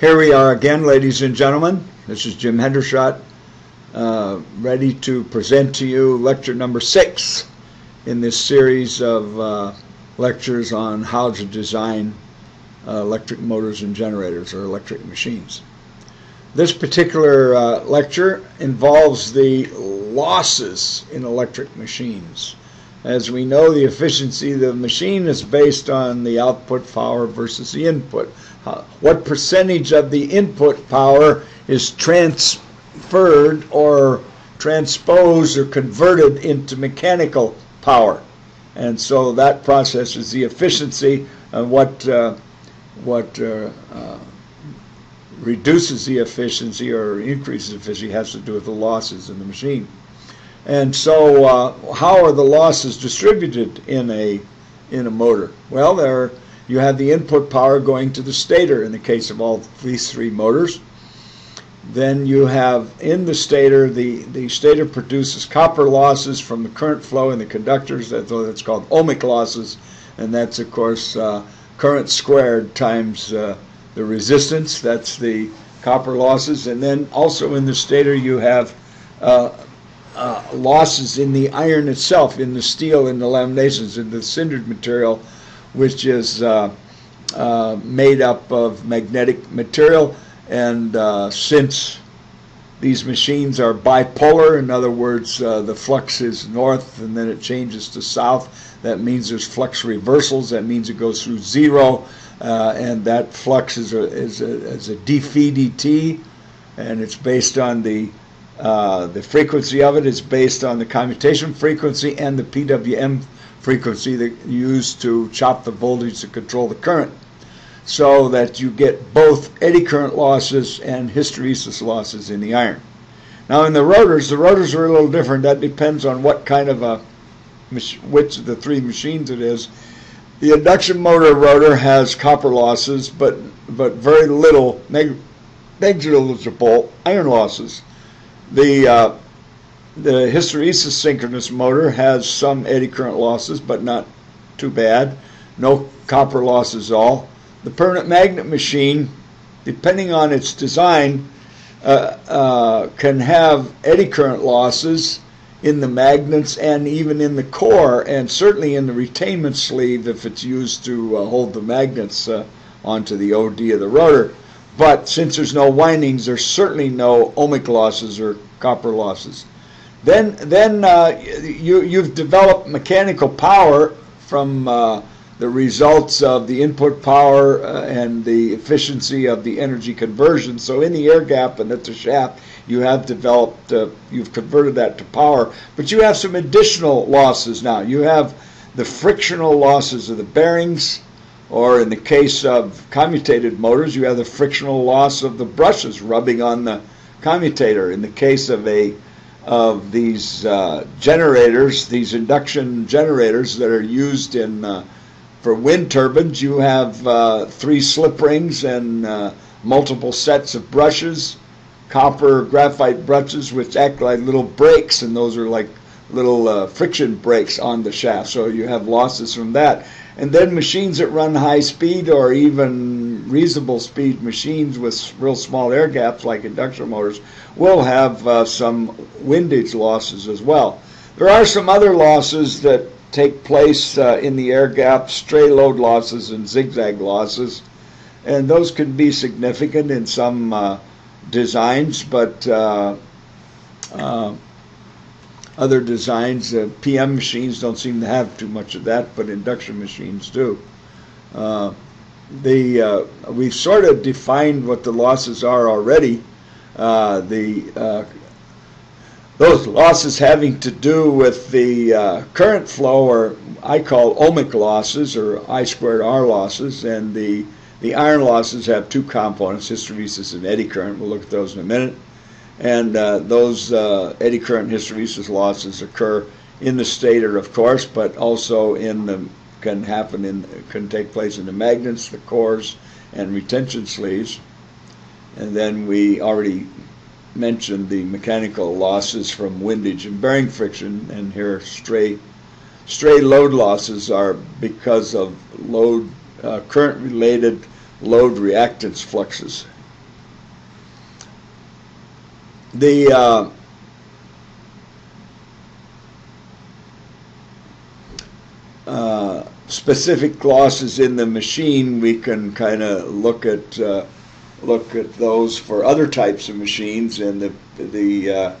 Here we are again, ladies and gentlemen. This is Jim Hendershot, uh, ready to present to you lecture number six in this series of uh, lectures on how to design uh, electric motors and generators or electric machines. This particular uh, lecture involves the losses in electric machines. As we know, the efficiency of the machine is based on the output power versus the input what percentage of the input power is transferred or transposed or converted into mechanical power. And so that process is the efficiency and what uh, what uh, uh, reduces the efficiency or increases efficiency has to do with the losses in the machine. And so, uh, how are the losses distributed in a in a motor? Well, there are you have the input power going to the stator in the case of all these three motors. Then you have in the stator, the, the stator produces copper losses from the current flow in the conductors. That's, called ohmic losses. And that's, of course, uh, current squared times uh, the resistance. That's the copper losses. And then also in the stator, you have uh, uh losses in the iron itself, in the steel, in the laminations, in the sintered material which is uh, uh, made up of magnetic material. And uh, since these machines are bipolar, in other words, uh, the flux is north and then it changes to south, that means there's flux reversals. That means it goes through zero, uh, and that flux is a, is a, is a dφ and it's based on the uh, the frequency of it. it is based on the commutation frequency and the PWM frequency that used to chop the voltage to control the current so that you get both eddy current losses and hysteresis losses in the iron. Now in the rotors, the rotors are a little different. That depends on what kind of a which of the three machines it is. The induction motor rotor has copper losses, but but very little neg negligible iron losses. The uh, the hysteresis synchronous motor has some eddy current losses, but not too bad. No copper losses at all. The permanent magnet machine, depending on its design, uh, uh, can have eddy current losses in the magnets and even in the core, and certainly in the retainment sleeve if it's used to uh, hold the magnets uh, onto the OD of the rotor. But since there's no windings, there's certainly no ohmic losses or copper losses. Then, then uh, you, you've developed mechanical power from uh, the results of the input power uh, and the efficiency of the energy conversion. So in the air gap and at the shaft, you have developed, uh, you've converted that to power. But you have some additional losses now. You have the frictional losses of the bearings, or in the case of commutated motors, you have the frictional loss of the brushes rubbing on the commutator. In the case of a of these uh, generators, these induction generators that are used in uh, for wind turbines. You have uh, three slip rings and uh, multiple sets of brushes, copper graphite brushes, which act like little brakes, and those are like little uh, friction brakes on the shaft. So you have losses from that. And then machines that run high speed or even reasonable speed machines with real small air gaps like induction motors will have uh, some windage losses as well. There are some other losses that take place uh, in the air gap, stray load losses and zigzag losses, and those can be significant in some uh, designs, but uh, uh, other designs. Uh, PM machines don't seem to have too much of that, but induction machines do. The uh, we've sort of defined what the losses are already. Uh, the uh, those losses having to do with the uh, current flow, or I call ohmic losses, or I squared R losses, and the the iron losses have two components: hysteresis and eddy current. We'll look at those in a minute. And uh, those uh, eddy current hysteresis losses occur in the stator, of course, but also in the can happen in can take place in the magnets, the cores, and retention sleeves. And then we already mentioned the mechanical losses from windage and bearing friction, and here stray stray load losses are because of load uh, current related load reactance fluxes. The uh, uh, specific losses in the machine, we can kind of look at uh, look at those for other types of machines, and the the uh,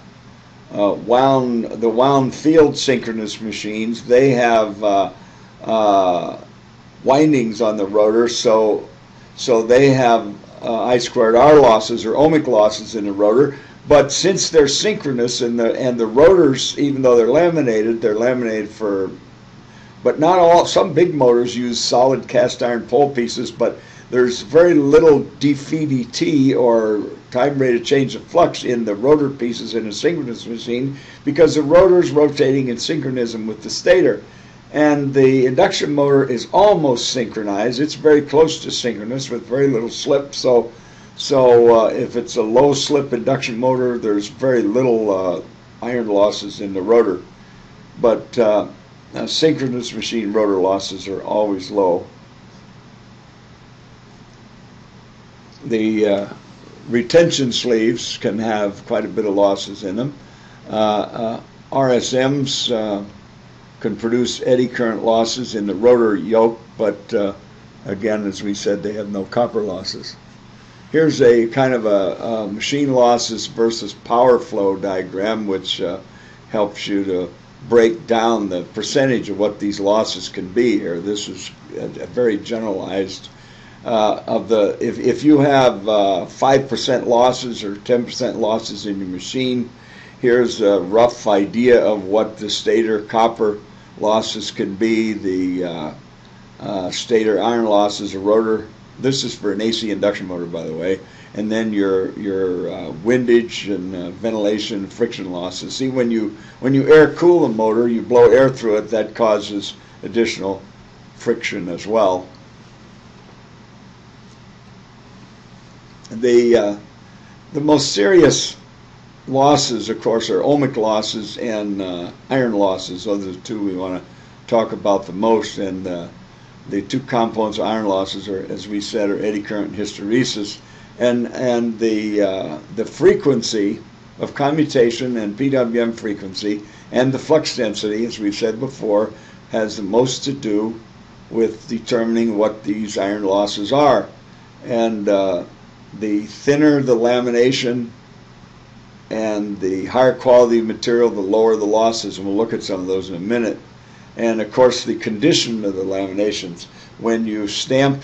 uh, wound the wound field synchronous machines they have uh, uh, windings on the rotor, so so they have uh, I squared R losses or ohmic losses in the rotor. But since they're synchronous and the and the rotors, even though they're laminated, they're laminated for but not all. Some big motors use solid cast iron pole pieces, but there's very little DFDT or time rate of change of flux in the rotor pieces in a synchronous machine because the rotor is rotating in synchronism with the stator. And the induction motor is almost synchronized. It's very close to synchronous with very little slip. So, so uh, if it's a low slip induction motor, there's very little uh, iron losses in the rotor. But uh, synchronous machine rotor losses are always low. The uh, retention sleeves can have quite a bit of losses in them. Uh, uh, RSMs uh, can produce eddy current losses in the rotor yoke, but again, as we said, they have no copper losses. Here's a kind of a, a machine losses versus power flow diagram, which helps you to break down the percentage of what these losses can be here. This is a, a very generalized. Uh, of the if, if you have uh, five percent losses or ten percent losses in your machine, here's a rough idea of what the stator copper losses can be. The uh, uh stator iron losses, a rotor. This is for an AC induction motor, by the way and then your your uh, windage and uh, ventilation friction losses. See, when you when you air cool a motor, you blow air through it. That causes additional friction as well. The uh, the most serious losses, of course, are ohmic losses and uh, iron losses. Those are the two we want to talk about the most. And uh, the two components of iron losses are, as we said, are eddy current and hysteresis and and the uh, the frequency of commutation and PWM frequency and the flux density, as we've said before, has the most to do with determining what these iron losses are. And uh, the thinner the lamination and the higher quality material, the lower the losses. And we'll look at some of those in a minute. And of course, the condition of the laminations. When you stamp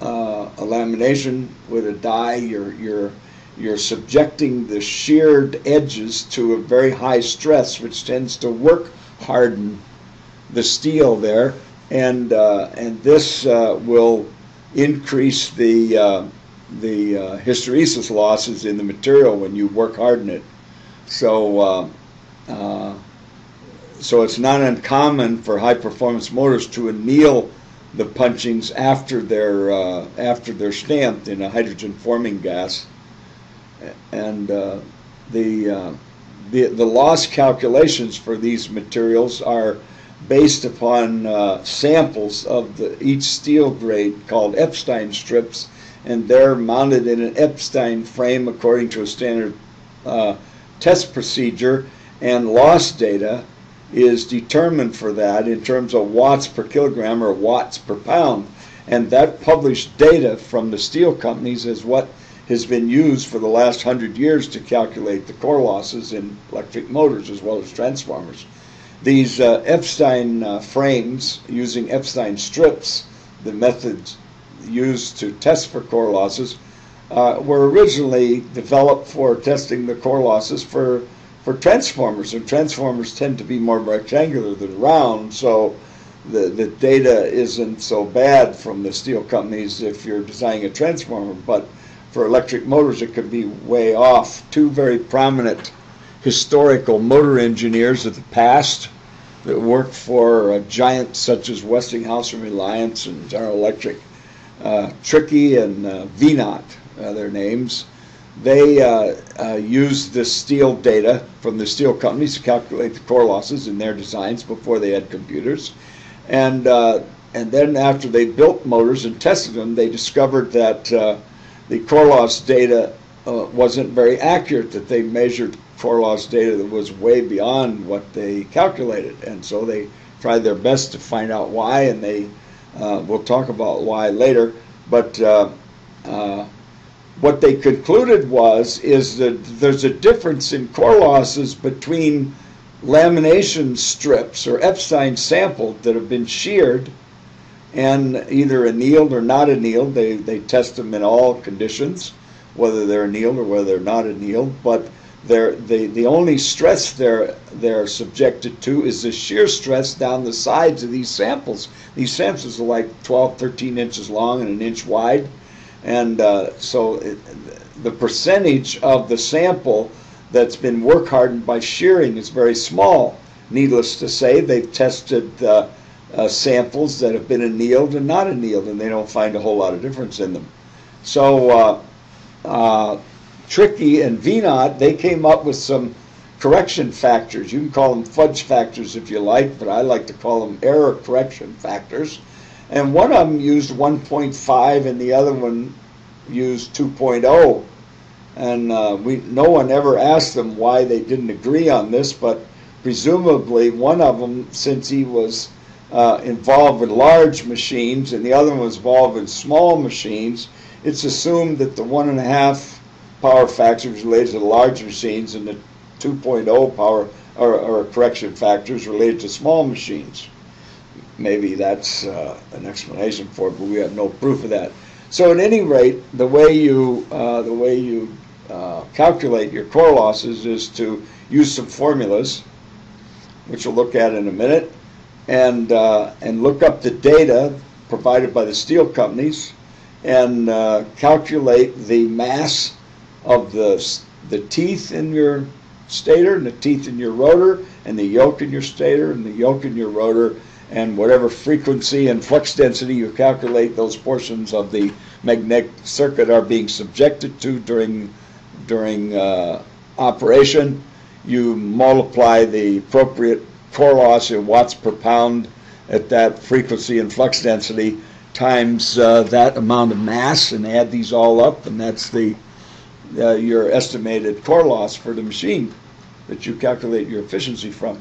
uh, a lamination with a die, you're, you're, you're subjecting the sheared edges to a very high stress, which tends to work harden the steel there, and uh, and this uh, will increase the uh, the uh, hysteresis losses in the material when you work harden it. So uh, uh, so it's not uncommon for high performance motors to anneal the punchings after they're uh, after they're stamped in a hydrogen forming gas, and uh, the, uh, the the loss calculations for these materials are based upon samples of the, each steel grade called Epstein strips, and they're mounted in an Epstein frame according to a standard uh, test procedure, and loss data is determined for that in terms of watts per kilogram or watts per pound. And that published data from the steel companies is what has been used for the last hundred years to calculate the core losses in electric motors as well as transformers. These uh, Epstein uh, frames using Epstein strips, the methods used to test for core losses, uh, were originally developed for testing the core losses for for transformers, and transformers tend to be more rectangular than round, so the, the data isn't so bad from the steel companies if you're designing a transformer, but for electric motors it could be way off. Two very prominent historical motor engineers of the past that worked for giants such as Westinghouse and Reliance and General Electric, uh, Trickey and uh, Veinott, uh, their names, they uh, uh, used the steel data from the steel companies to calculate the core losses in their designs before they had computers. And, uh, and then after they built motors and tested them, they discovered that uh, the core loss data wasn't very accurate, that they measured core loss data that was way beyond what they calculated. And so they tried their best to find out why, and they, uh, we'll talk about why later. But uh, uh, what they concluded was, is that there's a difference in core losses between lamination strips or Epstein samples that have been sheared and either annealed or not annealed. They, they test them in all conditions, whether they're annealed or whether they're not annealed. But they're, they, the only stress they're, they're subjected to is the shear stress down the sides of these samples. These samples are like 12, 13 inches long and an inch wide. And uh, so it, the percentage of the sample that's been work hardened by shearing is very small. Needless to say, they've tested uh, uh, samples that have been annealed and not annealed, and they don't find a whole lot of difference in them. So uh, Trickey and Veinott, they came up with some correction factors. You can call them fudge factors if you like, but I like to call them error correction factors. And one of them used 1.5 and the other one used 2.0. And uh, we, no one ever asked them why they didn't agree on this, but presumably one of them, since he was uh, involved with large machines and the other one was involved with small machines, it's assumed that the one and a half power factors related to large machines and the 2.0 power or, or correction factors related to small machines. Maybe that's uh, an explanation for it, but we have no proof of that. So at any rate, the way you uh, the way you uh, calculate your core losses is to use some formulas, which we'll look at in a minute, and uh, and look up the data provided by the steel companies, and uh, calculate the mass of the the teeth in your stator and the teeth in your rotor and the yoke in your stator and the yoke in your rotor and whatever frequency and flux density you calculate those portions of the magnetic circuit are being subjected to during during uh, operation. You multiply the appropriate core loss in watts per pound at that frequency and flux density times uh, that amount of mass and add these all up and that's the uh, your estimated core loss for the machine that you calculate your efficiency from.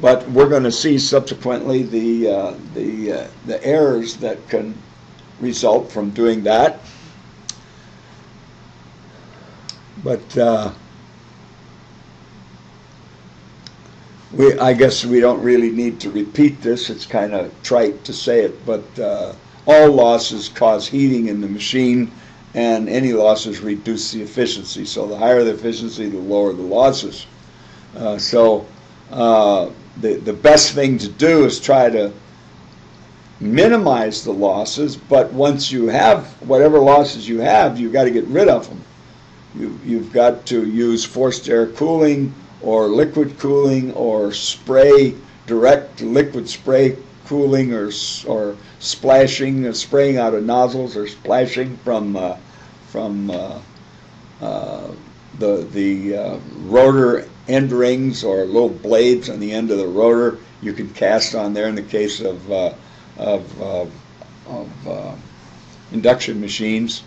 But we're going to see subsequently the uh, the uh, the errors that can result from doing that. But uh, we, I guess we don't really need to repeat this. It's kind of trite to say it, but uh, all losses cause heating in the machine, and any losses reduce the efficiency. So the higher the efficiency, the lower the losses. Uh, so uh, the, the best thing to do is try to minimize the losses, but once you have whatever losses you have, you've got to get rid of them. You, you've got to use forced air cooling or liquid cooling or spray, direct liquid spray cooling or, or splashing, or spraying out of nozzles or splashing from, uh, from uh, uh the, the uh, rotor end rings or little blades on the end of the rotor you can cast on there in the case of, uh, of, uh, of uh, induction machines.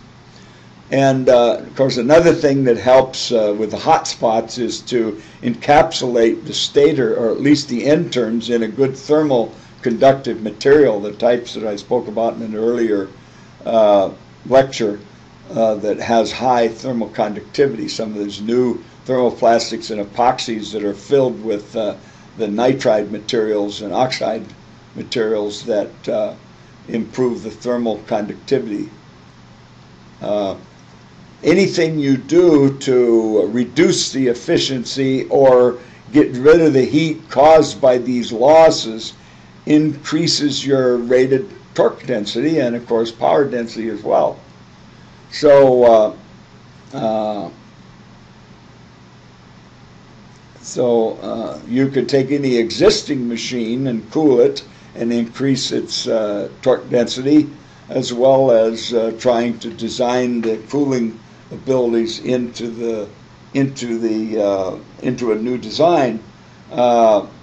And uh, of course, another thing that helps uh, with the hot spots is to encapsulate the stator, or at least the end turns, in a good thermal conductive material, the types that I spoke about in an earlier uh, lecture that has high thermal conductivity. Some of these new thermoplastics and epoxies that are filled with uh, the nitride materials and oxide materials that uh, improve the thermal conductivity. Uh, anything you do to reduce the efficiency or get rid of the heat caused by these losses increases your rated torque density and of course power density as well. So uh, uh, So uh, you could take any existing machine and cool it and increase its uh, torque density, as well as uh, trying to design the cooling abilities into the into the uh, into a new design.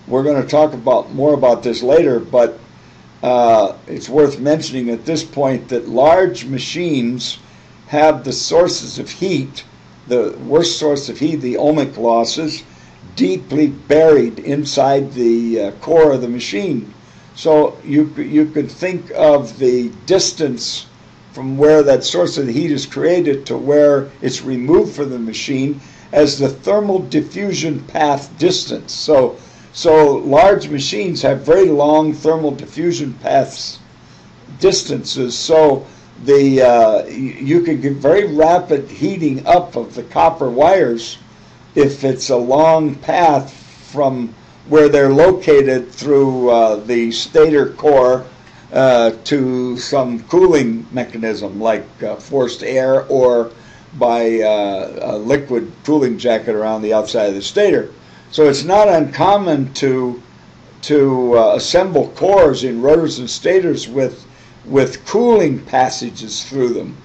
We're going to talk about more about this later, but uh, it's worth mentioning at this point that large machines have the sources of heat, the worst source of heat, the ohmic losses, deeply buried inside the uh, core of the machine. So you you could think of the distance from where that source of the heat is created to where it's removed from the machine as the thermal diffusion path distance. So so large machines have very long thermal diffusion paths distances. So the uh, you can get very rapid heating up of the copper wires if it's a long path from where they're located through uh, the stator core uh, to some cooling mechanism like uh, forced air or by uh, a liquid cooling jacket around the outside of the stator. So it's not uncommon to to uh, assemble cores in rotors and stators with with cooling passages through them,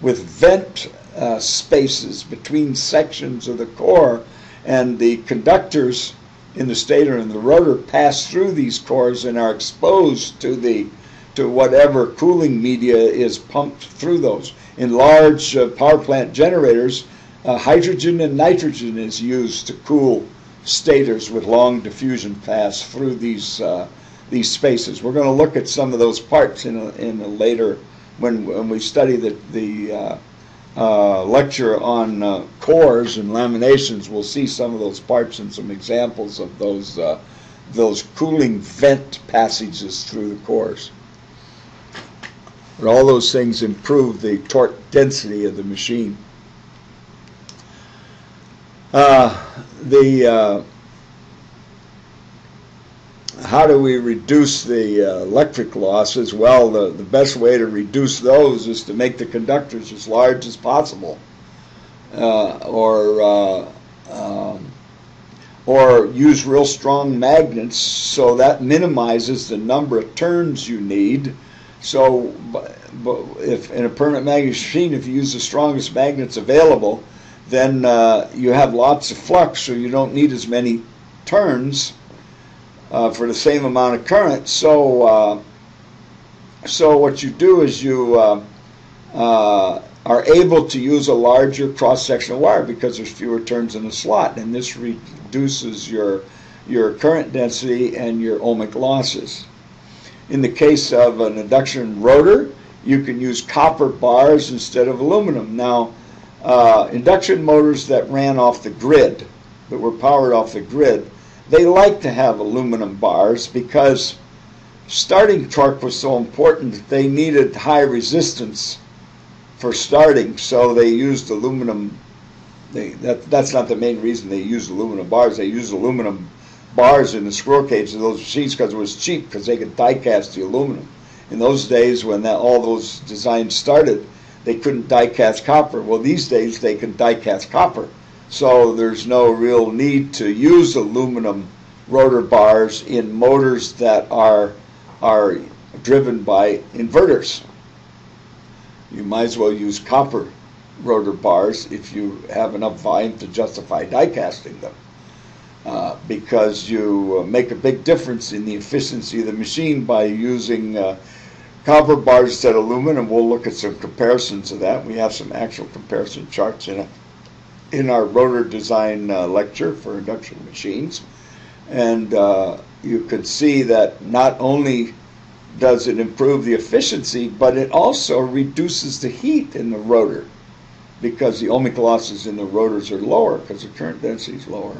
with vent uh, spaces between sections of the core, and the conductors in the stator and the rotor pass through these cores and are exposed to the to whatever cooling media is pumped through those. In large uh, power plant generators, uh, hydrogen and nitrogen is used to cool stators with long diffusion paths through these uh, these spaces. We're going to look at some of those parts in a, in a later when when we study the the uh, uh, lecture on uh, cores and laminations. We'll see some of those parts and some examples of those uh, those cooling vent passages through the cores. But all those things improve the torque density of the machine. Uh, the uh, how do we reduce the uh, electric losses? Well, the, the best way to reduce those is to make the conductors as large as possible, uh, or uh, um, or use real strong magnets so that minimizes the number of turns you need. So, but if in a permanent magnet machine, if you use the strongest magnets available, then uh, you have lots of flux, so you don't need as many turns uh, for the same amount of current. So, uh, so what you do is you uh, uh, are able to use a larger cross-sectional wire because there's fewer turns in the slot, and this reduces your your current density and your ohmic losses. In the case of an induction rotor, you can use copper bars instead of aluminum. Now, uh, induction motors that ran off the grid, that were powered off the grid, they like to have aluminum bars because starting torque was so important that they needed high resistance for starting, so they used aluminum. They, that, that's not the main reason they used aluminum bars. They used aluminum bars in the squirrel cage of those machines because it was cheap because they could die cast the aluminum. In those days, when that, all those designs started, they couldn't die cast copper. Well, these days they can die cast copper. So there's no real need to use aluminum rotor bars in motors that are are driven by inverters. You might as well use copper rotor bars if you have enough volume to justify die casting them. Uh, because you uh, make a big difference in the efficiency of the machine by using uh, copper bars of aluminum. We'll look at some comparisons of that. We have some actual comparison charts in it in our rotor design uh, lecture for induction machines. And uh, you could see that not only does it improve the efficiency, but it also reduces the heat in the rotor because the ohmic losses in the rotors are lower because the current density is lower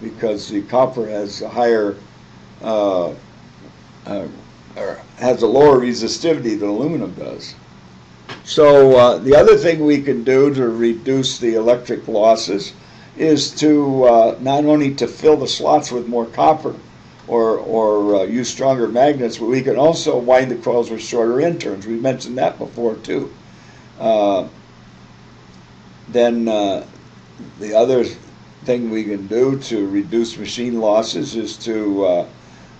because the copper has a higher uh, uh, has a lower resistivity than aluminum does. So uh, the other thing we can do to reduce the electric losses is to uh, not only to fill the slots with more copper or, or uh, use stronger magnets, but we can also wind the coils with shorter turns. We mentioned that before too. Uh, then uh, the other thing we can do to reduce machine losses is to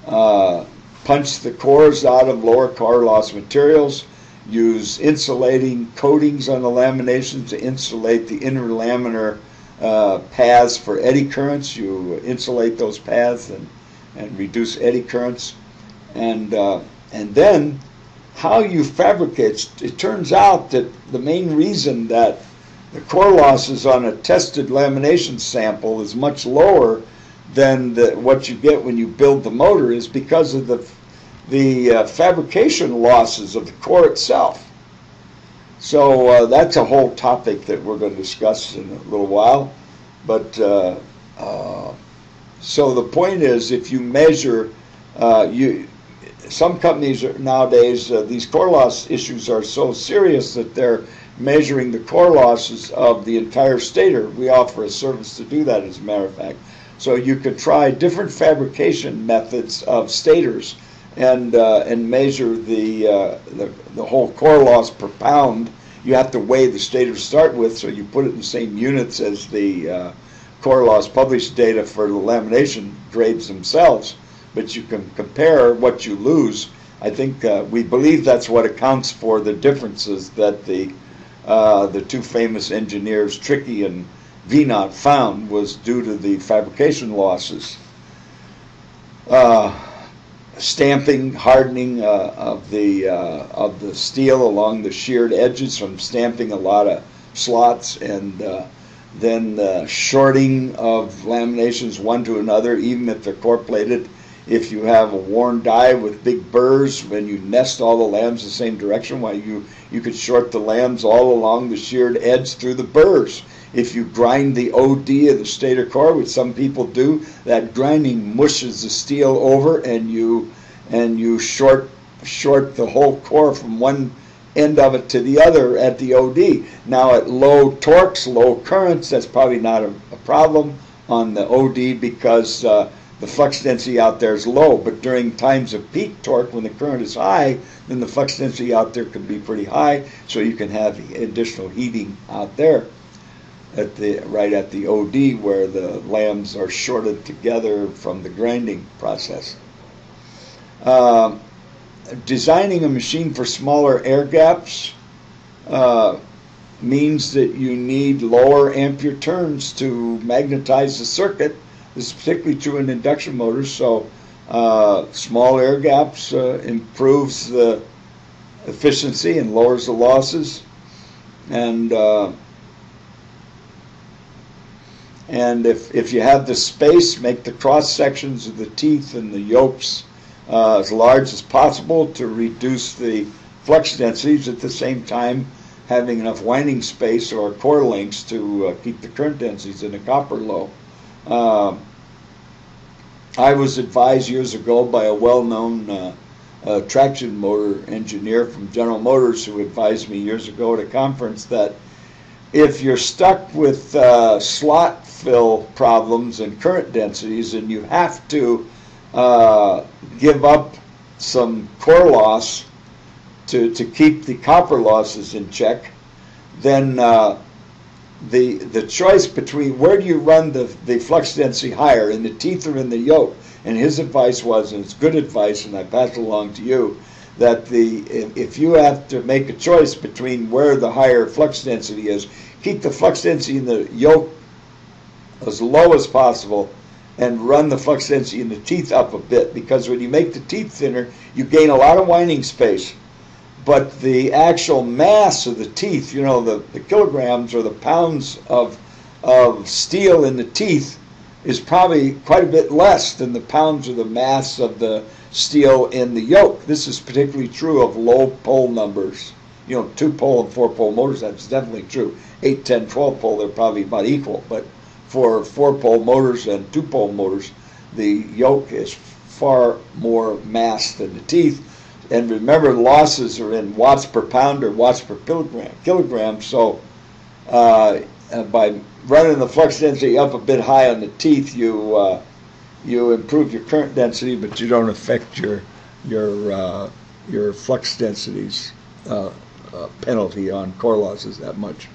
uh, punch the cores out of lower core loss materials use insulating coatings on the lamination to insulate the interlaminar uh, paths for eddy currents. You insulate those paths and, and reduce eddy currents. And, uh, and then how you fabricate. It turns out that the main reason that the core losses on a tested lamination sample is much lower than the, what you get when you build the motor is because of the the uh, fabrication losses of the core itself. So uh, that's a whole topic that we're going to discuss in a little while. But uh, uh so the point is, if you measure, uh, you some companies are, nowadays uh, these core loss issues are so serious that they're measuring the core losses of the entire stator. We offer a service to do that, as a matter of fact. So you could try different fabrication methods of stators and uh, and measure the, uh, the, the whole core loss per pound. You have to weigh the stator to start with, so you put it in the same units as the uh, core loss published data for the lamination grades themselves. But you can compare what you lose. I think uh, we believe that's what accounts for the differences that the uh, the two famous engineers, Trickey and Veinott, found was due to the fabrication losses. Uh, stamping, hardening uh, of the uh, of the steel along the sheared edges from stamping a lot of slots, and uh, then shorting of laminations one to another, even if they're core plated. If you have a worn die with big burrs, when you nest all the lams the same direction, why you you could short the lams all along the sheared edge through the burrs. If you grind the OD of the stator core, which some people do, that grinding mushes the steel over, and you and you short short the whole core from one end of it to the other at the OD. Now at low torques, low currents, that's probably not a, a problem on the OD because uh, the flux density out there is low. But during times of peak torque, when the current is high, then the flux density out there can be pretty high, so you can have additional heating out there at the right at the OD where the lams are shorted together from the grinding process. Uh, designing a machine for smaller air gaps uh, means that you need lower ampere turns to magnetize the circuit. This is particularly true in induction motors. So uh, small air gaps uh, improves the efficiency and lowers the losses. And uh, and if, if you have the space, make the cross sections of the teeth and the yokes uh, as large as possible to reduce the flux densities at the same time having enough winding space or core lengths to uh, keep the current densities in the copper low. Uh, I was advised years ago by a well-known uh, uh, traction motor engineer from General Motors who advised me years ago at a conference that if you're stuck with uh, slot fill problems and current densities, and you have to uh, give up some core loss to, to keep the copper losses in check, then uh, the the choice between where do you run the, the flux density higher, in the teeth or in the yoke? And his advice was, and it's good advice, and I pass it along to you, that the if you have to make a choice between where the higher flux density is, keep the flux density in the yoke as low as possible and run the flux density in the teeth up a bit because when you make the teeth thinner, you gain a lot of winding space. But the actual mass of the teeth, you know, the, the kilograms or the pounds of, of steel in the teeth is probably quite a bit less than the pounds or the mass of the steel in the yoke. This is particularly true of low pole numbers. You know, two pole and four pole motors, that's definitely true. 8, 10, 12 pole, they're probably about equal. But for four-pole motors and two-pole motors, the yoke is far more mass than the teeth. And remember, losses are in watts per pound or watts per kilogram. kilogram so uh, by running the flux density up a bit high on the teeth, you uh, you improve your current density, but you don't affect your your uh, your flux densities uh, uh, penalty on core losses that much.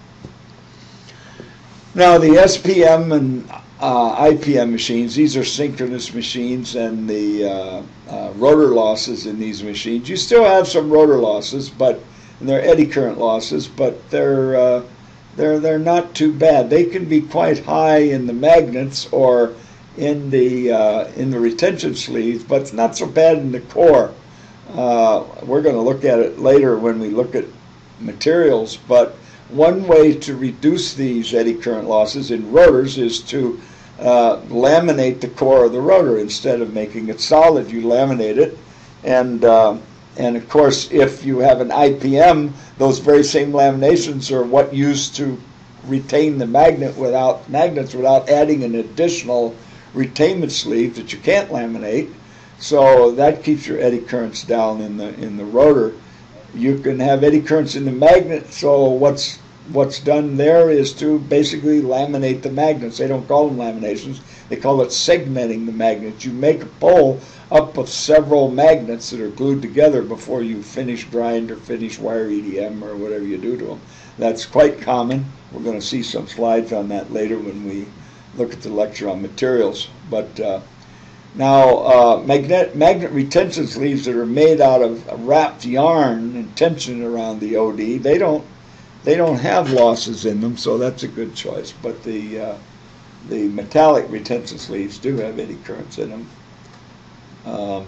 Now the SPM and uh, IPM machines, these are synchronous machines and the uh, uh, rotor losses in these machines, you still have some rotor losses, but and they're eddy current losses, but they're uh, they're they're not too bad. They can be quite high in the magnets or in the uh, in the retention sleeves, but it's not so bad in the core. Uh, we're going to look at it later when we look at materials, but one way to reduce these eddy current losses in rotors is to uh, laminate the core of the rotor instead of making it solid. You laminate it, and uh, and of course, if you have an IPM, those very same laminations are what used to retain the magnet without magnets without adding an additional retainment sleeve that you can't laminate. So that keeps your eddy currents down in the in the rotor. You can have eddy currents in the magnet. So what's what's done there is to basically laminate the magnets. They don't call them laminations. They call it segmenting the magnets. You make a pole up of several magnets that are glued together before you finish grind or finish wire EDM or whatever you do to them. That's quite common. We're going to see some slides on that later when we look at the lecture on materials. But uh, now, uh, magnet, magnet retention sleeves that are made out of wrapped yarn and tension around the OD, they don't they don't have losses in them, so that's a good choice. But the uh, the metallic retention sleeves do have eddy currents in them. Um,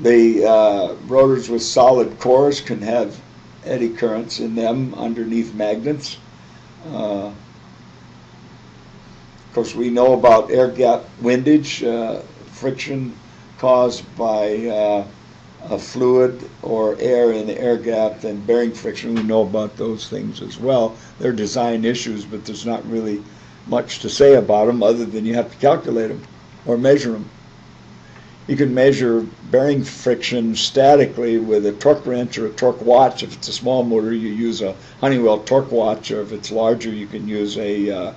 the uh, rotors with solid cores can have eddy currents in them underneath magnets. Uh, of course, we know about air gap windage, uh, friction caused by uh, a fluid or air in the air gap, then bearing friction. We know about those things as well. They're design issues, but there's not really much to say about them other than you have to calculate them or measure them. You can measure bearing friction statically with a torque wrench or a torque watch. If it's a small motor, you use a Honeywell torque watch, or if it's larger, you can use a uh,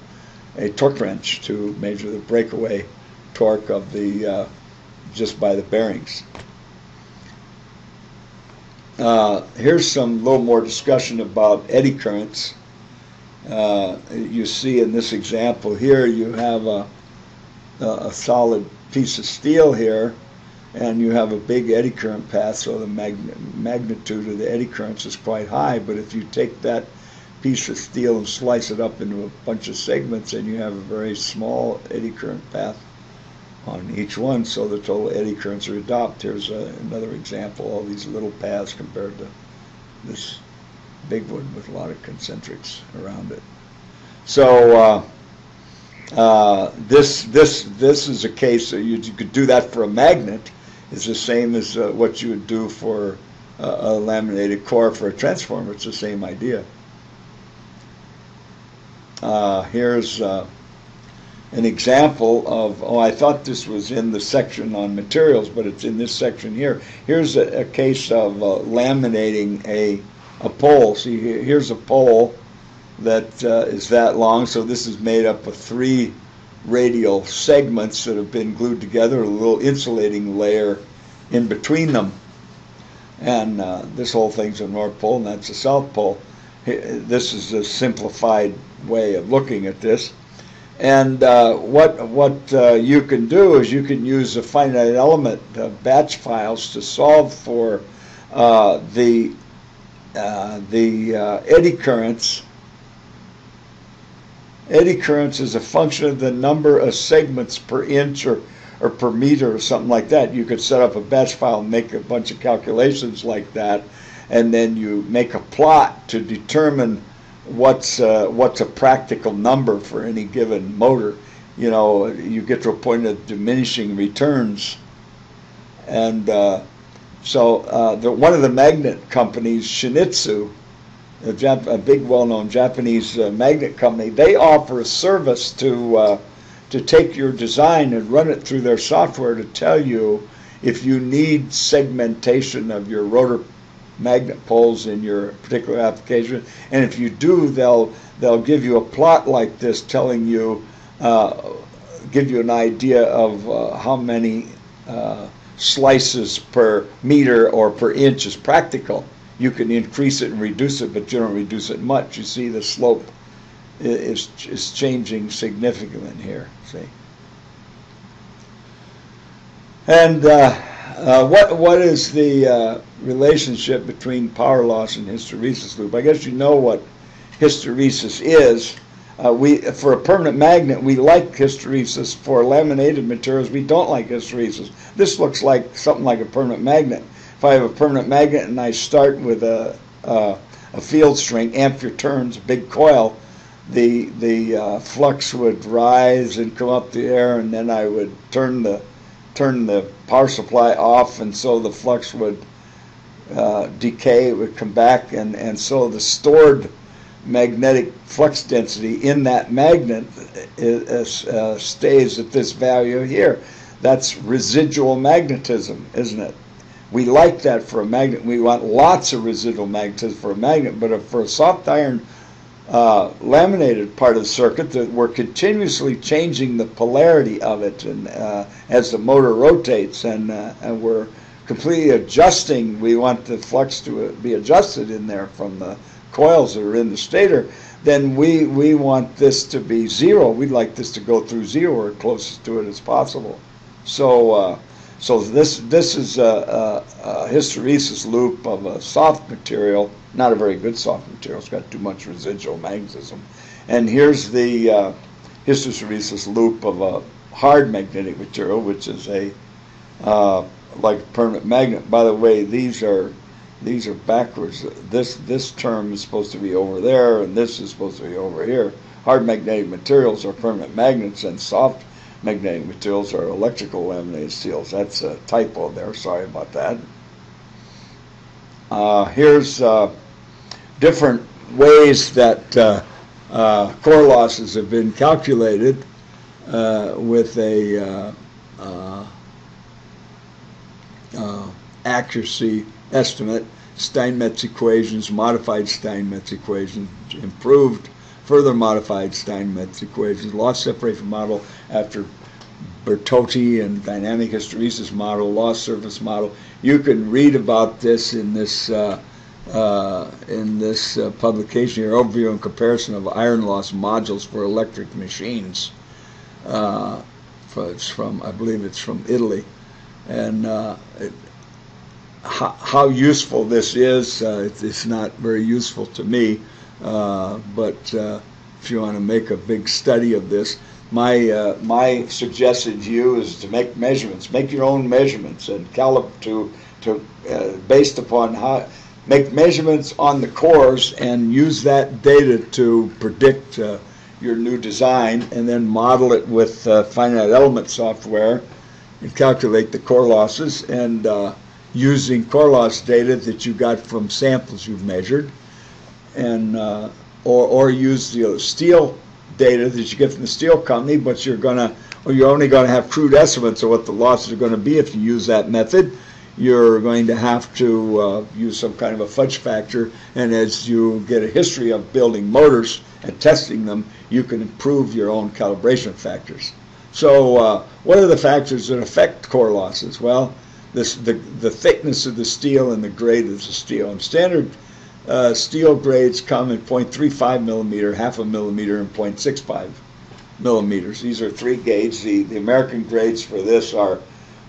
a torque wrench to measure the breakaway torque of the uh, just by the bearings. Uh, here's some little more discussion about eddy currents. Uh, you see in this example here, you have a, a solid piece of steel here, and you have a big eddy current path, so the mag magnitude of the eddy currents is quite high. But if you take that piece of steel and slice it up into a bunch of segments, and you have a very small eddy current path on each one, so the total eddy currents are adopted. Here's a, another example, all these little paths compared to this big one with a lot of concentrics around it. So uh, uh, this this this is a case that you, you, could do that for a magnet. It's the same as uh, what you would do for a laminated core for a transformer. It's the same idea. Uh, here's uh, an example of, oh, I thought this was in the section on materials, but it's in this section here. Here's a, a case of uh, laminating a, a pole. See, here's a pole that uh, is that long. So this is made up of three radial segments that have been glued together, a little insulating layer in between them. And uh, this whole thing's a North Pole, and that's a South Pole. This is a simplified way of looking at this. And uh, what what uh, you can do is you can use a finite element uh, batch files to solve for uh, the uh, the eddy currents. Eddy currents is a function of the number of segments per inch or or per meter or something like that. You could set up a batch file and make a bunch of calculations like that, and then you make a plot to determine what's uh, what's a practical number for any given motor. You know, you get to a point of diminishing returns, and uh, so uh, the, one of the magnet companies, Shin-Etsu, a, Jap- a big well-known Japanese uh, magnet company, they offer a service to uh, to take your design and run it through their software to tell you if you need segmentation of your rotor magnet poles in your particular application. And if you do, they'll they'll give you a plot like this, telling you, uh, give you an idea of uh, how many uh, slices per meter or per inch is practical. You can increase it and reduce it, but you don't reduce it much. You see the slope is is changing significantly here. See. And uh, uh, what what is the uh, relationship between power loss and hysteresis loop? I guess you know what hysteresis is. Uh, we for a permanent magnet, we like hysteresis. For laminated materials, we don't like hysteresis. This looks like something like a permanent magnet. If I have a permanent magnet and I start with a uh, a field string, ampere turns, big coil, the the uh, flux would rise and come up the air, and then I would turn the turn the power supply off, and so the flux would uh, decay. It would come back, and and so the stored magnetic flux density in that magnet is, uh, stays at this value here. That's residual magnetism, isn't it? We like that for a magnet. We want lots of residual magnetism for a magnet, but for a soft iron uh, laminated part of the circuit that we're continuously changing the polarity of it and uh, as the motor rotates and, uh, and we're completely adjusting we want the flux to be adjusted in there from the coils that are in the stator then we we want this to be zero. We'd like this to go through zero or closest to it as possible. So uh, so this this is a, a, a, hysteresis loop of a soft material, not a very good soft material. It's got too much residual magnetism. And here's the uh, hysteresis loop of a hard magnetic material, which is a uh, like permanent magnet. By the way, these are these are backwards. This this term is supposed to be over there, and this is supposed to be over here. Hard magnetic materials are permanent magnets, and soft magnetic materials are electrical laminated steels. That's a typo there. Sorry about that. Uh, here's uh, different ways that uh, uh core losses have been calculated uh, with a uh, accuracy estimate. Steinmetz equations, modified Steinmetz equations, improved further modified Steinmetz equations, loss separation model after Bertotti and dynamic hysteresis model, loss surface model. You can read about this in this uh, uh, in this uh, publication here, overview and comparison of iron loss modules for electric machines. Uh, it's from, I believe it's from Italy, and uh, it, how, useful this is, uh, it's not very useful to me. But if you want to make a big study of this, my uh, my suggestion to you is to make measurements, make your own measurements, and calib to to uh, based upon how make measurements on the cores and use that data to predict uh, your new design, and then model it with finite element software and calculate the core losses and using core loss data that you got from samples you've measured and uh, or or use the steel data that you get from the steel company, but you're gonna or you're only going to have crude estimates of what the losses are going to be if you use that method. You're going to have to uh, use some kind of a fudge factor, and as you get a history of building motors and testing them, you can improve your own calibration factors. So, uh, what are the factors that affect core losses? Well, this, the, the thickness of the steel and the grade of the steel. And standard uh, steel grades come in 0.35 millimeter, half a millimeter, and 0.65 millimeters. These are three gauges. The, the American grades for this are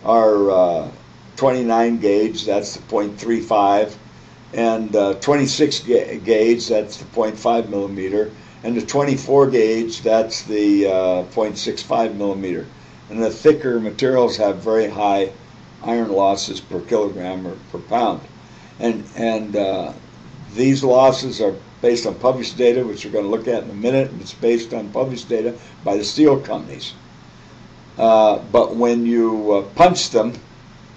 are uh, 29 gauge, that's the 0.35, and uh, 26 ga gauge, that's the 0.5 millimeter, and the 24 gauge, that's the uh, 0.65 millimeter. And the thicker materials have very high iron losses per kilogram or per pound. And, and uh, these losses are based on published data, which we're going to look at in a minute, and it's based on published data by the steel companies. Uh, but when you uh, punch them,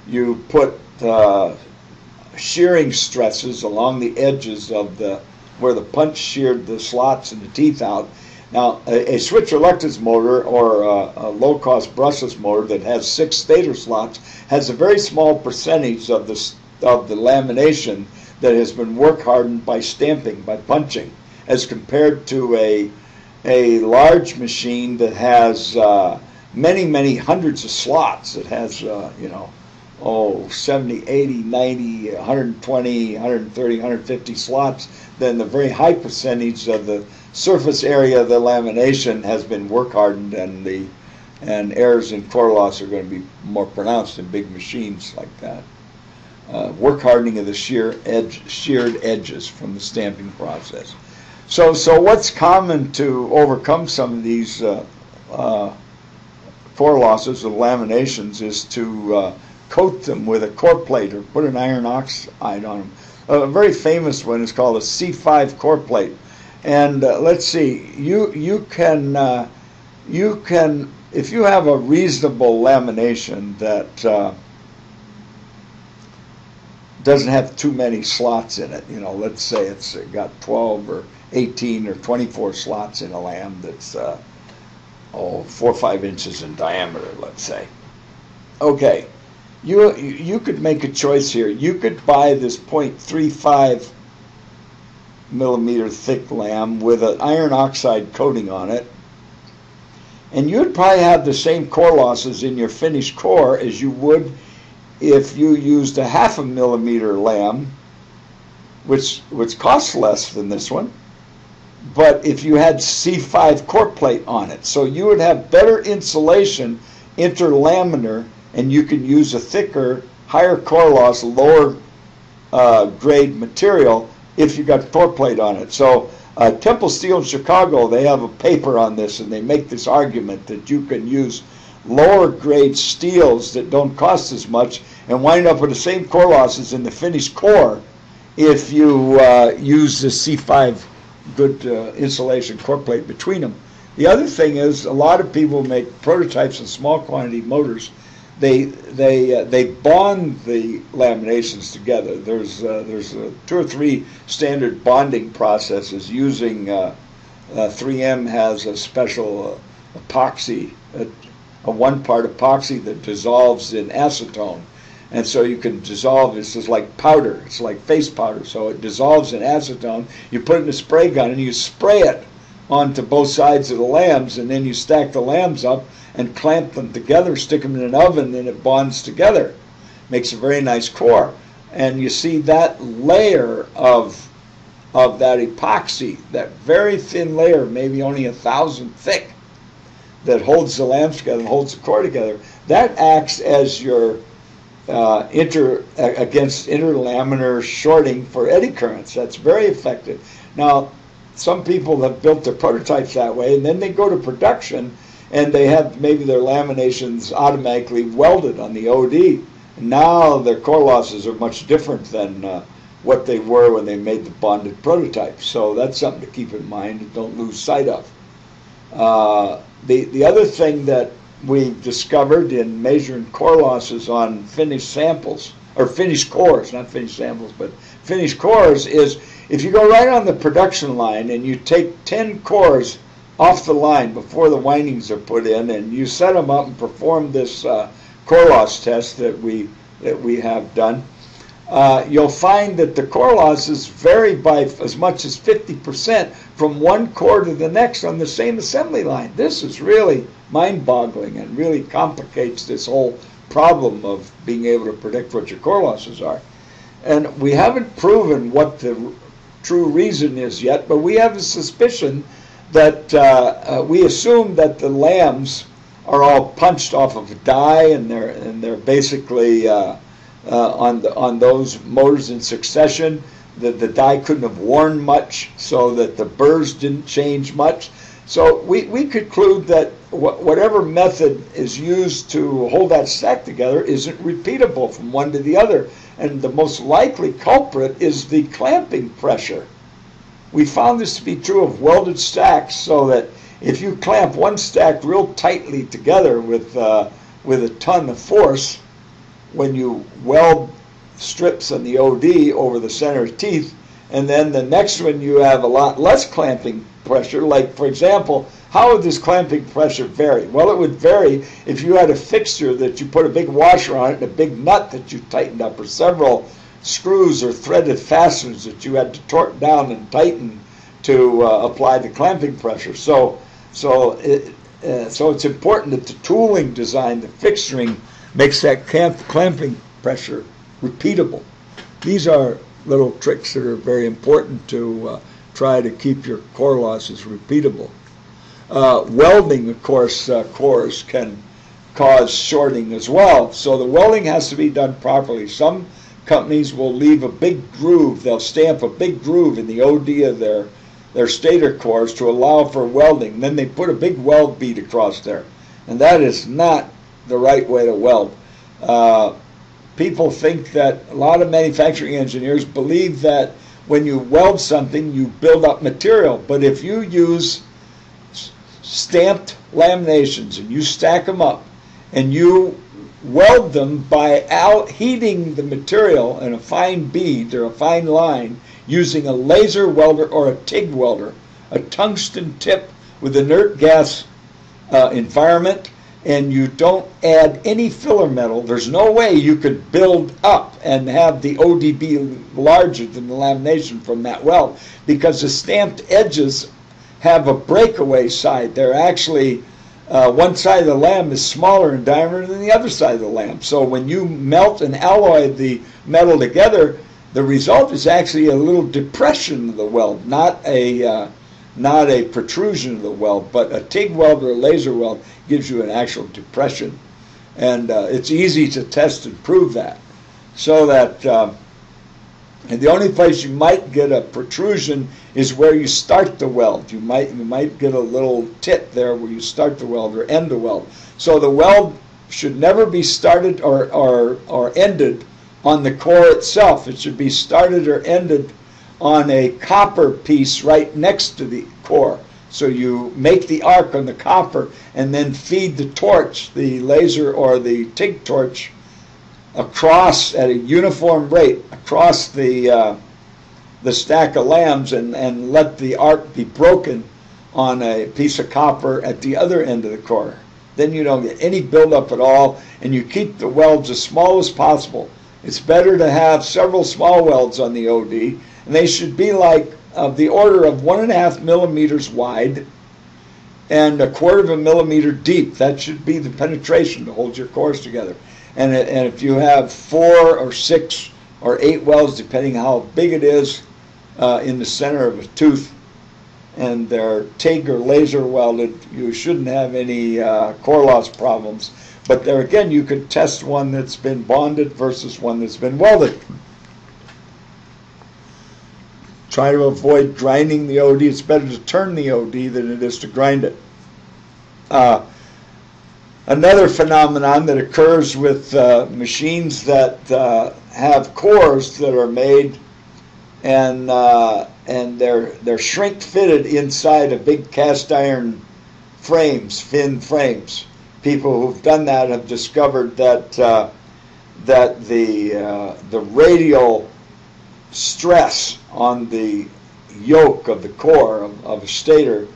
you put uh, shearing stresses along the edges of the where the punch sheared the slots and the teeth out. Now, a, a switch reluctance motor or a, a low-cost brushless motor that has six stator slots has a very small percentage of the of the lamination that has been work hardened by stamping, by punching, as compared to a, a large machine that has uh, many, many hundreds of slots. It has, uh, you know, oh, 70, 80, 90, 120, 130, 150 slots. Then the very high percentage of the surface area of the lamination has been work hardened and the and errors in core loss are going to be more pronounced in big machines like that uh, work hardening of the shear edge, sheared edges from the stamping process. So, so what's common to overcome some of these uh, uh, core losses of laminations is to uh, coat them with a core plate or put an iron oxide on them. A very famous one is called a C5 core plate. And uh, let's see, you you can uh, you can if you have a reasonable lamination that doesn't have too many slots in it. You know, let's say it's got 12 or 18 or 24 slots in a lam that's uh, oh four or five inches in diameter. Let's say. Okay, you you could make a choice here. You could buy this .35 millimeter thick lam with an iron oxide coating on it and you'd probably have the same core losses in your finished core as you would if you used a half a millimeter lam, which which costs less than this one. But if you had C5 core plate on it, so you would have better insulation interlaminar, and you can use a thicker, higher core loss, lower uh, grade material if you got core plate on it. So uh, Tempel Steel in Chicago, they have a paper on this, and they make this argument that you can use lower grade steels that don't cost as much and wind up with the same core losses in the finished core if you uh, use the C5 good uh, insulation core plate between them. The other thing is a lot of people make prototypes of small quantity motors they they uh, they bond the laminations together. There's uh, there's uh, two or three standard bonding processes using 3M uh, has a special epoxy, a, a one part epoxy that dissolves in acetone. And so you can dissolve, this is like powder, it's like face powder. So it dissolves in acetone. You put it in a spray gun and you spray it onto both sides of the lams, and then you stack the lams up and clamp them together, stick them in an oven, and it bonds together. Makes a very nice core. And you see that layer of of that epoxy, that very thin layer, maybe only a thousand thick, that holds the lams together and holds the core together, that acts as your uh, inter against interlaminar shorting for eddy currents. That's very effective. Now, some people have built their prototypes that way, and then they go to production and they have maybe their laminations automatically welded on the OD. Now their core losses are much different than uh, what they were when they made the bonded prototype. So that's something to keep in mind and don't lose sight of. Uh, the, the other thing that we discovered in measuring core losses on finished samples, or finished cores, not finished samples, but finished cores, is if you go right on the production line and you take 10 cores off the line before the windings are put in, and you set them up and perform this uh, core loss test that we that we have done, uh, you'll find that the core losses vary by as much as 50% from one core to the next on the same assembly line. This is really mind-boggling and really complicates this whole problem of being able to predict what your core losses are. And we haven't proven what the true reason is yet, but we have a suspicion that uh, uh, we assume that the lams are all punched off of a die, and they're and they're basically uh, uh, on the on those motors in succession. That the die couldn't have worn much, so that the burrs didn't change much. So we, we conclude that wh- whatever method is used to hold that stack together isn't repeatable from one to the other. And the most likely culprit is the clamping pressure. We found this to be true of welded stacks, so that if you clamp one stack real tightly together with, uh, with a ton of force, when you weld strips on the OD over the center teeth, and then the next one you have a lot less clamping pressure. Like, for example, how would this clamping pressure vary? Well, it would vary if you had a fixture that you put a big washer on it and a big nut that you tightened up, or several screws or threaded fasteners that you had to torque down and tighten to uh, apply the clamping pressure. So, so it, uh, so it's important that the tooling design, the fixturing, makes that clamp, clamping pressure repeatable. These are little tricks that are very important to uh, try to keep your core losses repeatable. Uh, welding, of course, uh, cores can cause shorting as well. So the welding has to be done properly. Some companies will leave a big groove. They'll stamp a big groove in the OD of their their stator cores to allow for welding. Then they put a big weld bead across there. And that is not the right way to weld. Uh, people think that a lot of manufacturing engineers believe that when you weld something, you build up material. But if you use stamped laminations and you stack them up and you weld them by out heating the material in a fine bead or a fine line using a laser welder or a TIG welder, a tungsten tip with inert gas uh, environment, and you don't add any filler metal, there's no way you could build up and have the ODB larger than the lamination from that weld because the stamped edges have a breakaway side. They're actually uh, one side of the lam is smaller in diameter than the other side of the lam. So when you melt and alloy the metal together, the result is actually a little depression of the weld, not a uh, not a protrusion of the weld, but a TIG weld or a laser weld gives you an actual depression, and uh, it's easy to test and prove that. So that um, and the only place you might get a protrusion is where you start the weld. You might you might get a little tit there where you start the weld or end the weld. So the weld should never be started or, or, or ended on the core itself. It should be started or ended on a copper piece right next to the core. So you make the arc on the copper and then feed the torch, the laser or the TIG torch, across at a uniform rate across the uh, the stack of lams and, and let the arc be broken on a piece of copper at the other end of the core. Then you don't get any buildup at all, and you keep the welds as small as possible. It's better to have several small welds on the OD, and they should be like of the order of one and a half millimeters wide and a quarter of a millimeter deep. That should be the penetration to hold your cores together. And, and if you have four or six or eight wells, depending how big it is, uh, in the center of a tooth, and they're TIG or laser welded, you shouldn't have any uh, core loss problems. But there again, you could test one that's been bonded versus one that's been welded. Try to avoid grinding the OD. It's better to turn the OD than it is to grind it. Uh, Another phenomenon that occurs with uh, machines that uh, have cores that are made and uh, and they're they're shrink fitted inside of big cast iron frames, fin frames. People who've done that have discovered that uh, that the uh, the radial stress on the yoke of the core of, of a stator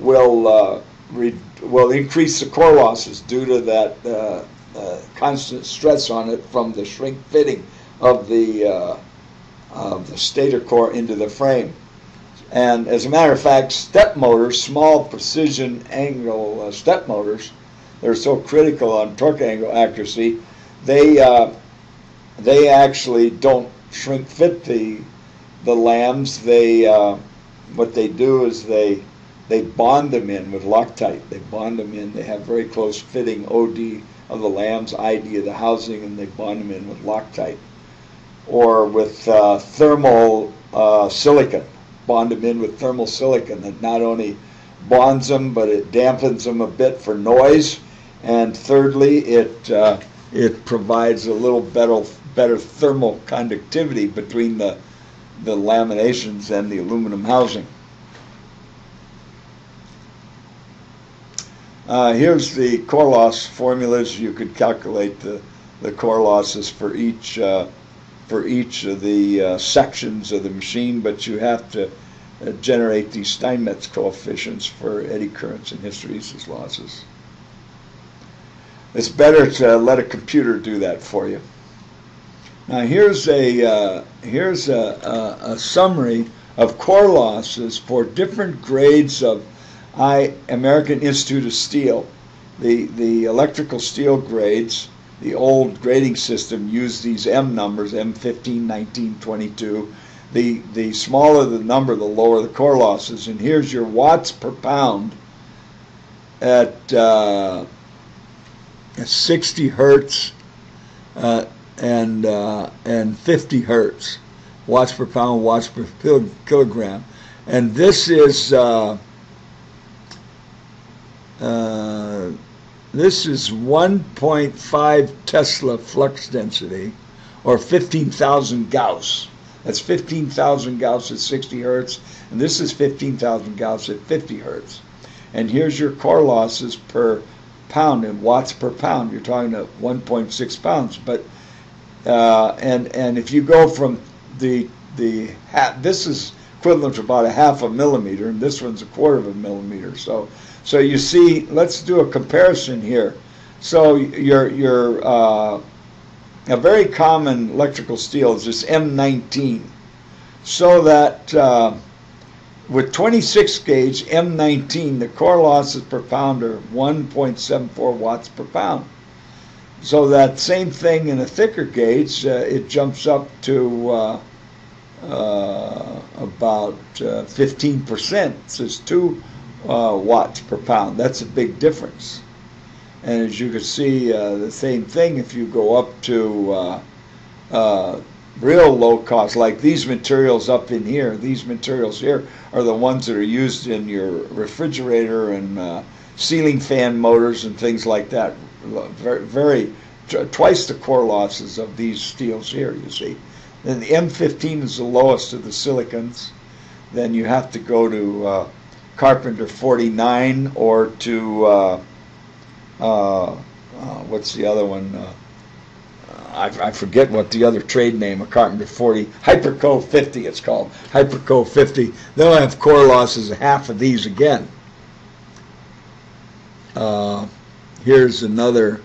will uh, re- will increase the core losses due to that uh, uh, constant stress on it from the shrink fitting of the uh, of the stator core into the frame. And as a matter of fact, step motors, small precision angle uh, step motors, they're so critical on torque angle accuracy. They uh, they actually don't shrink fit the the lams. They uh, what they do is they they bond them in with Loctite. They bond them in. They have very close fitting OD of the lams, ID of the housing, and they bond them in with Loctite. Or with uh, thermal uh, silicon. Bond them in with thermal silicon that not only bonds them, but it dampens them a bit for noise. And thirdly, it uh, it provides a little better better thermal conductivity between the the laminations and the aluminum housing. Uh, here's the core loss formulas. You could calculate the, the core losses for each uh, for each of the uh, sections of the machine, but you have to uh, generate these Steinmetz coefficients for eddy currents and hysteresis losses. It's better to let a computer do that for you. Now here's a uh, here's a, a, a summary of core losses for different grades of I American Institute of Steel. The the electrical steel grades, the old grading system used these M numbers, M15, 19, 22. The the smaller the number, the lower the core losses. And here's your watts per pound at, uh, at 60 hertz uh, and uh, and 50 hertz watts per pound, watts per kilogram And this is uh, uh, this is 1.5 Tesla flux density, or 15,000 Gauss. That's 15,000 Gauss at 60 hertz, and this is 15,000 Gauss at 50 hertz. And here's your core losses per pound in watts per pound. You're talking at 1.6 pounds, but uh, and and if you go from the the this is equivalent to about a half a millimeter, and this one's a quarter of a millimeter. So so you see, let's do a comparison here. So your your uh, a very common electrical steel is this M19. So that uh, with 26 gauge M19, the core losses per pound are 1.74 watts per pound. So that same thing in a thicker gauge, uh, it jumps up to uh, uh, about 15%. Uh, it's 2 uh, watts per pound. That's a big difference. And as you can see, uh, the same thing if you go up to real low cost, like these materials up in here, these materials here are the ones that are used in your refrigerator and uh, ceiling fan motors and things like that. Very, very twice the core losses of these steels here, you see. Then the M15 is the lowest of the silicons. Then you have to go to uh, Carpenter 49 or to uh, uh, uh what's the other one? Uh, I, I, forget what the other trade name of Carpenter 40, Hyperco 50 it's called, Hyperco 50. They'll have core losses half of these again. Uh, here's another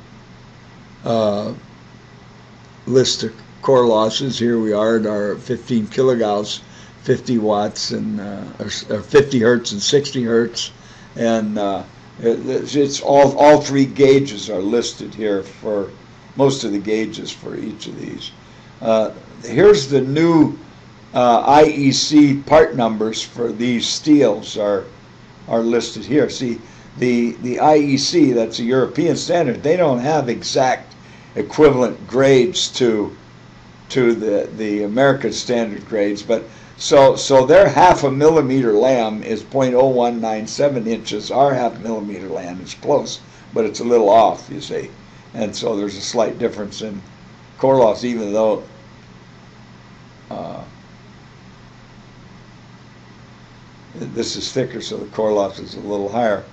list of core losses. Here we are at our 15 kilogauss, 50 watts and uh, or, or 50 hertz and 60 hertz, and uh, it, it's all all three gauges are listed here for most of the gauges for each of these. Uh, here's the new uh, IEC part numbers for these steels are are listed here. See, the the IEC, that's a European standard, they don't have exact equivalent grades to to the the American standard grades, but so so their half a millimeter lam is 0.0197 inches. Our half millimeter lam is close, but it's a little off, you see and so there's a slight difference in core loss, even though uh, this is thicker, so the core loss is a little higher.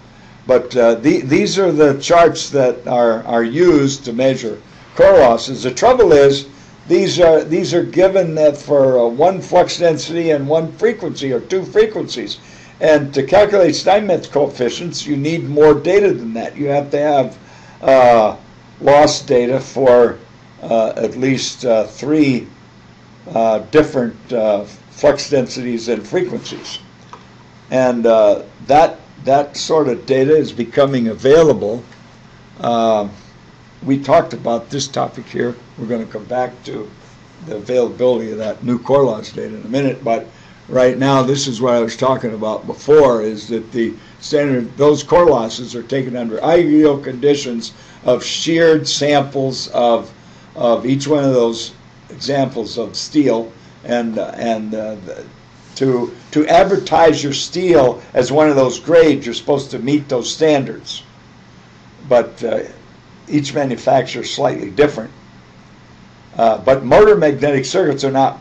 But uh, the, these are the charts that are, are used to measure core losses. The trouble is, these are these are given that for uh, one flux density and one frequency or two frequencies. And to calculate Steinmetz coefficients, you need more data than that. You have to have uh, loss data for uh, at least uh, three uh, different uh, flux densities and frequencies. And uh, that, that sort of data is becoming available. We talked about this topic here. We're going to come back to the availability of that new core loss data in a minute, but right now this is what I was talking about before is that the standard those core losses are taken under ideal conditions of sheared samples of of each one of those examples of steel and uh, and uh, to to advertise your steel as one of those grades you're supposed to meet those standards but uh, each manufacturer is slightly different uh, but motor magnetic circuits are not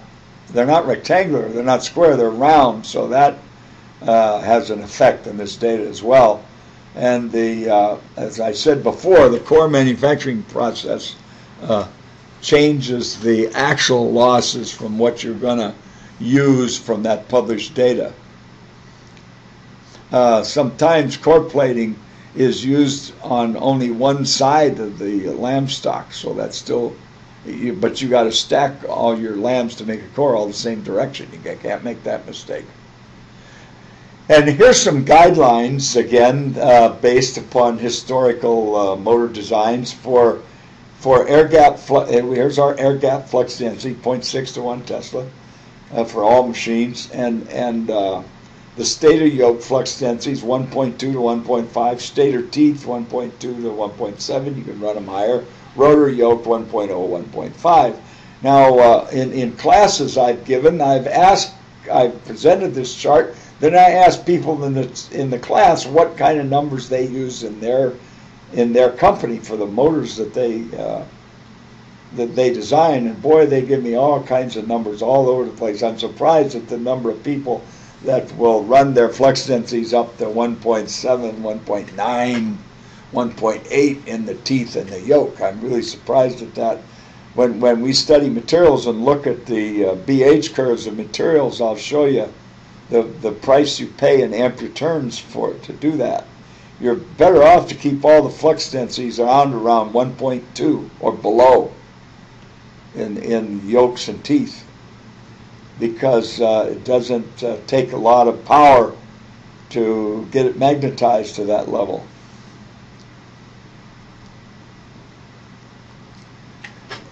they're not rectangular they're not square they're round so that uh, has an effect on this data as well and the, uh, as I said before, the core manufacturing process uh, changes the actual losses from what you're going to use from that published data. Uh, sometimes core plating is used on only one side of the lam stock, so that's still, but you got to stack all your lams to make a core all the same direction. You can't make that mistake. And here's some guidelines, again, uh, based upon historical uh, motor designs for for air gap. Uh, here's our air gap flux density, 0.6 to 1 Tesla uh, for all machines. And, and uh, the stator yoke flux density is 1.2 to 1.5. Stator teeth, 1.2 to 1.7. You can run them higher. Rotor yoke, 1.0, 1.5. Now, uh, in, in classes I've given, I've asked, I've presented this chart Then I ask people in the in the class what kind of numbers they use in their in their company for the motors that they uh, that they design, and boy, they give me all kinds of numbers all over the place. I'm surprised at the number of people that will run their flux densities up to 1.7, 1.9, 1.8 in the teeth and the yoke. I'm really surprised at that. When, when we study materials and look at the uh, BH curves of materials, I'll show you the, the price you pay in ampere turns for it to do that. You're better off to keep all the flux densities around around 1.2 or below in, in yokes and teeth because uh, it doesn't uh, take a lot of power to get it magnetized to that level.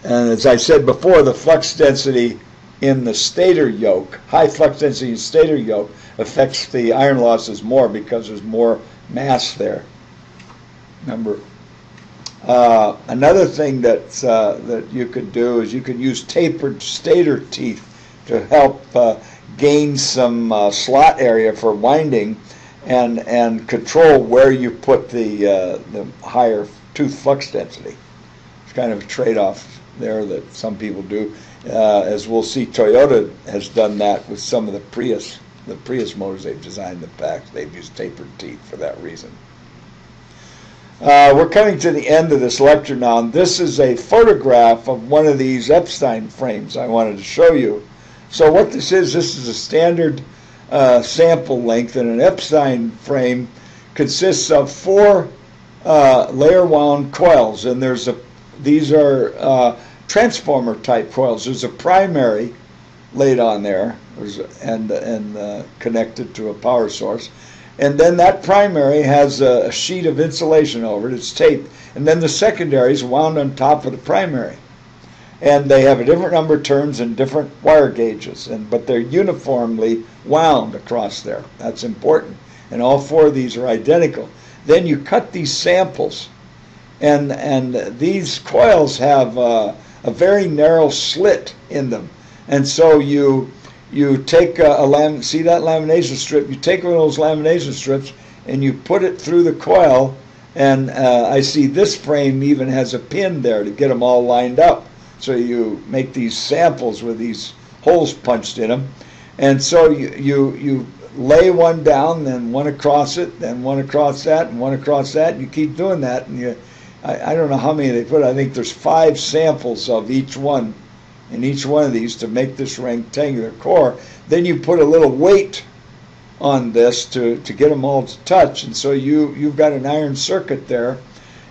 And as I said before, the flux density in the stator yoke, high flux density in stator yoke, affects the iron losses more because there's more mass there. Remember, uh, another thing that uh, that you could do is you could use tapered stator teeth to help uh, gain some uh, slot area for winding, and and control where you put the uh, the higher tooth flux density. It's kind of a trade-off there that some people do. Uh, as we'll see, Toyota has done that with some of the Prius the Prius motors they've designed the past. They've used tapered teeth for that reason. Uh, we're coming to the end of this lecture now, and this is a photograph of one of these Epstein frames I wanted to show you. So what this is, this is a standard uh, sample length, and an Epstein frame consists of four uh, layer wound coils, and there's a these are uh, transformer type coils. There's a primary laid on there, and and uh, connected to a power source. And then that primary has a sheet of insulation over it, it's taped. And then the secondary is wound on top of the primary. And they have a different number of turns and different wire gauges, and but they're uniformly wound across there. That's important. And all four of these are identical. Then you cut these samples, and and these coils have uh, a very narrow slit in them, and so you you take a, a lam- see that lamination strip, you take one of those lamination strips and you put it through the coil, and uh, I see this frame even has a pin there to get them all lined up. So you make these samples with these holes punched in them, and so you you, you lay one down, then one across it, then one across that, and one across that. You keep doing that, and you I, I don't know how many they put. I think there's five samples of each one in each one of these to make this rectangular core. Then you put a little weight on this to, to get them all to touch. And so you, you've got an iron circuit there.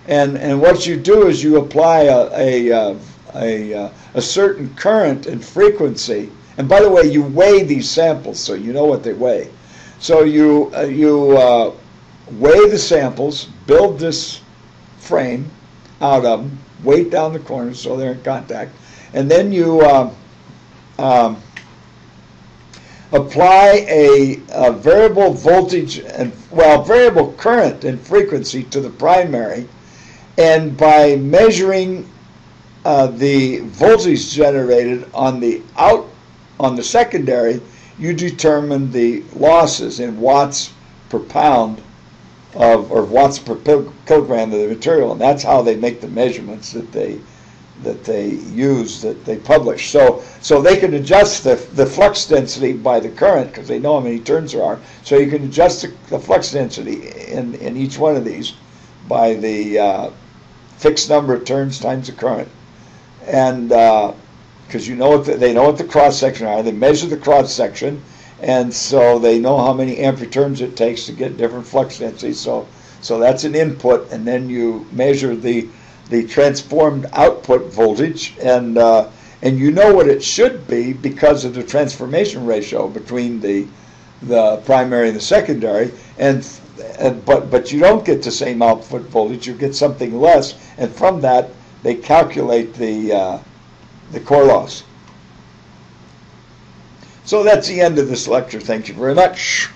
And, and what you do is you apply a, a, a, a, a certain current and frequency. And by the way, you weigh these samples so you know what they weigh. So you, uh, you uh, weigh the samples, build this frame out of them, weight down the corners so they're in contact, and then you uh, um, apply a, a, variable voltage and well variable current and frequency to the primary and by measuring uh, the voltage generated on the out on the secondary you determine the losses in watts per pound of or watts per kilogram of the material and that's how they make the measurements that they that they use that they publish. So so they can adjust the, the flux density by the current because they know how many turns there are. So you can adjust the, the flux density in, in each one of these by the uh, fixed number of turns times the current. And because uh, you know what the, they know what the cross section are, they measure the cross section, and so they know how many ampere turns it takes to get different flux densities. So so that's an input, and then you measure the the transformed output voltage, and uh, and you know what it should be because of the transformation ratio between the the primary and the secondary, and, and but but you don't get the same output voltage, you get something less, and from that they calculate the uh, the core loss. So that's the end of this lecture. Thank you very much.